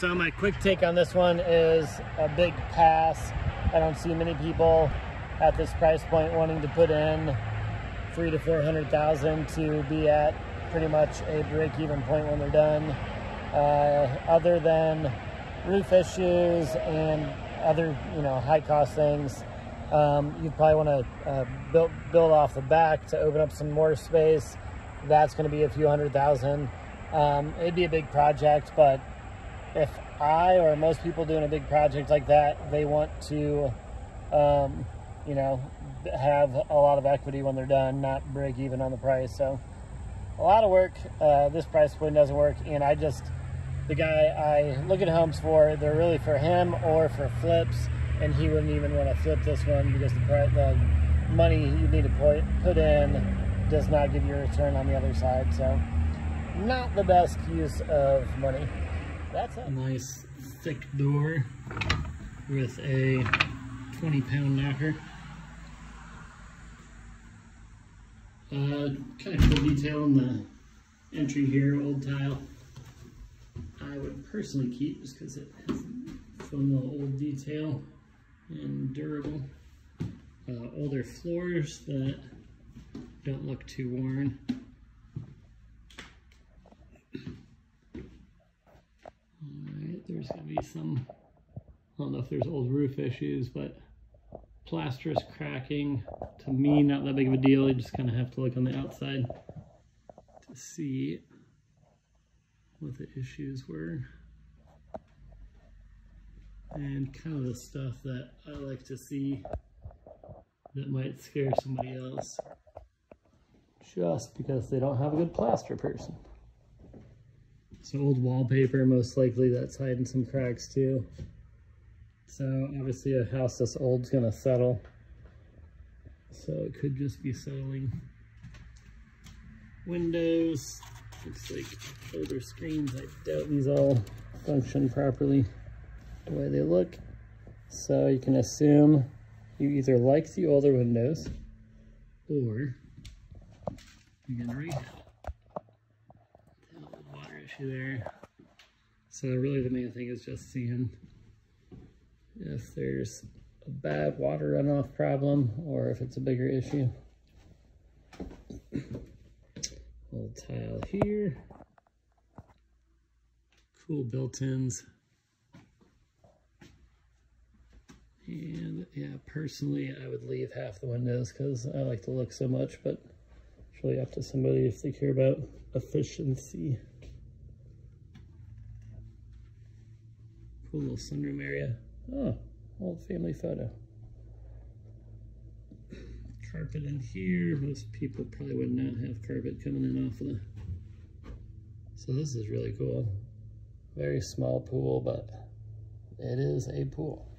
So my quick take on this one is a big pass. I don't see many people at this price point wanting to put in three to 400,000 to be at pretty much a break-even point when they're done. Uh, other than roof issues and other, you know, high-cost things, um, you'd probably want to uh, build build off the back to open up some more space. That's going to be a few hundred thousand. Um, it'd be a big project, but if I or most people doing a big project like that, they want to, um, you know, have a lot of equity when they're done, not break even on the price. So a lot of work. Uh, this price point doesn't work, and I just the guy I look at homes for, they're really for him or for flips and he wouldn't even want to flip this one because the, the money you need to put, put in does not give you a return on the other side. So not the best use of money. That's a nice thick door with a 20 pound knocker. Uh, kind of cool detail in the entry here, old tile. I would personally keep just because it has fun little old detail and durable. Uh, older floors that don't look too worn. There's going to be some, I don't know if there's old roof issues, but plaster is cracking. To me, not that big of a deal. You just kind of have to look on the outside to see what the issues were and kind of the stuff that I like to see that might scare somebody else just because they don't have a good plaster person. So old wallpaper, most likely that's hiding some cracks too. So obviously a house this old is gonna settle. So it could just be settling. Windows, looks like older screens. I doubt these all function properly the way they look. So you can assume you either like the older windows or you're gonna rehab it. There. So really the main thing is just seeing if there's a bad water runoff problem or if it's a bigger issue. Little tile here. Cool built-ins. And yeah, personally, I would leave half the windows because I like to look so much, but it's really up to somebody if they care about efficiency. Cool little sunroom area. Oh, old family photo. Carpet in here. Most people probably would not have carpet coming in off of the... So this is really cool. Very small pool, but it is a pool.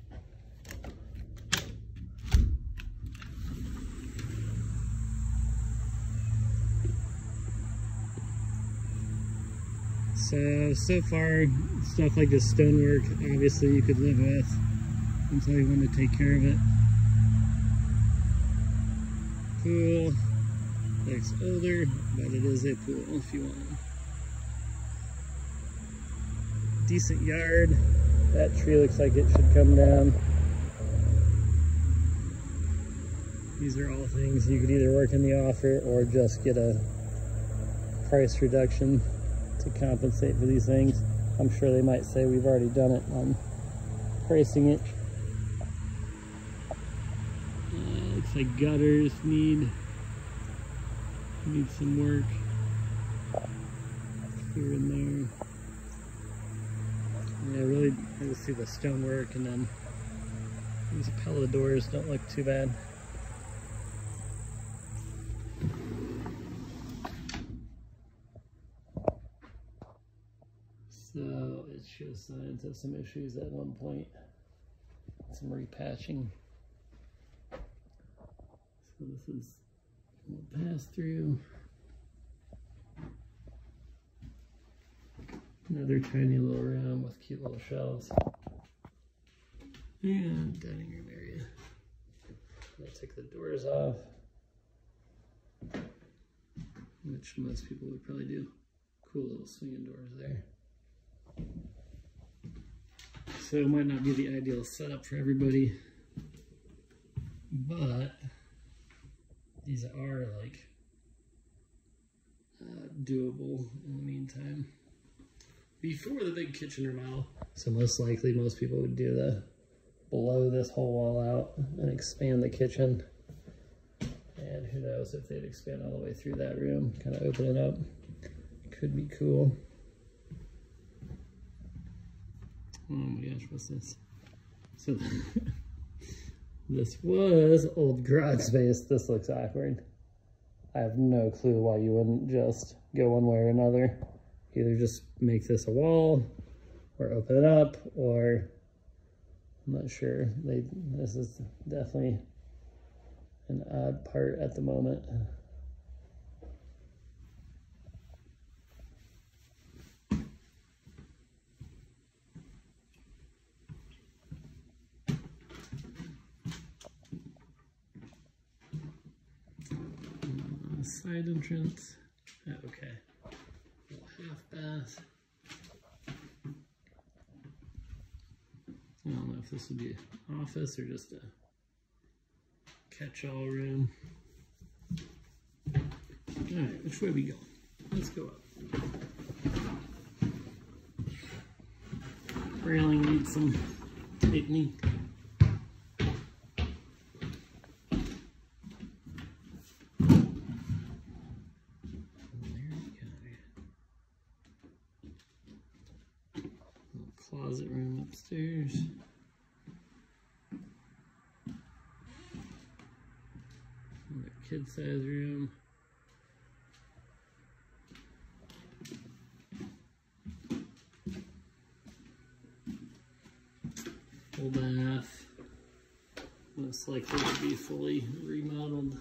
So, so far, stuff like this stonework, obviously you could live with until you want to take care of it. Pool, looks older, but it is a pool if you want. Decent yard. That tree looks like it should come down. These are all things you could either work in the offer or just get a price reduction to compensate for these things. I'm sure they might say we've already done it on pricing it. Uh, looks like gutters need need some work here and there. Yeah, really, I just see the stonework and then these Pella doors don't look too bad. Of some issues at one point, some repatching. So this is pass through. Another tiny little room with cute little shelves. And dining room area. I'll take the doors off, which most people would probably do. Cool little swinging doors there. So it might not be the ideal setup for everybody, but these are like uh, doable in the meantime. Before the big kitchen remodel, so most likely most people would do the blow this whole wall out and expand the kitchen. And who knows if they'd expand all the way through that room, kind of open it up. Could be cool. Oh my gosh, what's this? So this was old garage space. This looks awkward. I have no clue why you wouldn't just go one way or another. Either just make this a wall or open it up or I'm not sure. They this is definitely an odd part at the moment. Side entrance. Oh, okay. Half bath. I don't know if this would be an office or just a catch-all room. All right, which way are we going? Let's go up. Railing needs some tightening. Closet room upstairs. Another kid size room. Full bath. Most likely to be fully remodeled.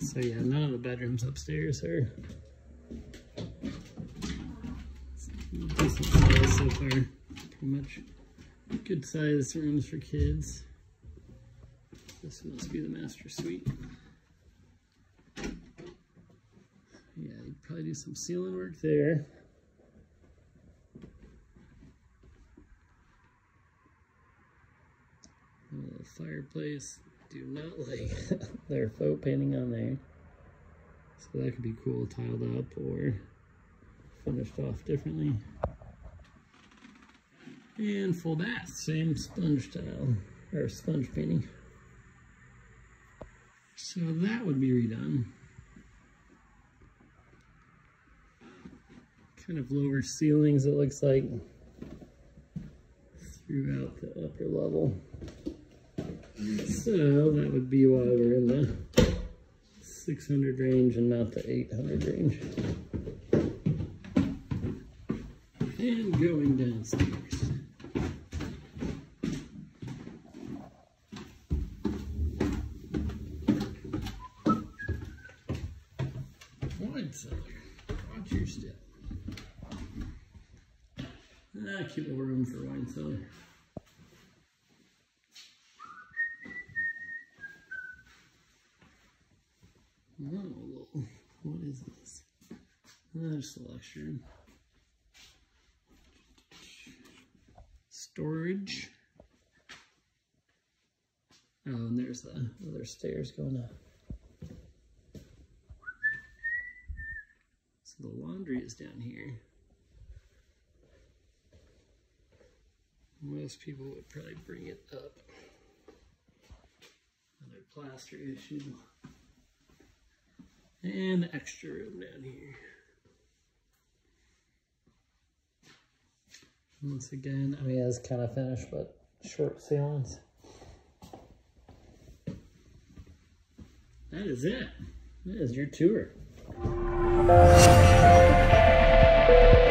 So yeah, none of the bedrooms upstairs are decent far. Pretty much good sized rooms for kids. This must be the master suite. Yeah, you'd probably do some ceiling work there. A little fireplace do not like their faux painting on there. So that could be cool tiled up or finished off differently. And full bath, same sponge tile, or sponge painting. So that would be redone. Kind of lower ceilings it looks like throughout the upper level. So that would be why we're in the 600 range and not the 800 range. And going downstairs. Cellar. Watch your step. Ah, cute little room for wine cellar. Oh, what is this? There's the lecture. Storage. Oh, and there's the other stairs going up. So the laundry is down here. Most people would probably bring it up. Another plaster issue. And extra room down here. Once again, I mean, it's kind of finished, but short ceilings. That is it. That is your tour. Thank you.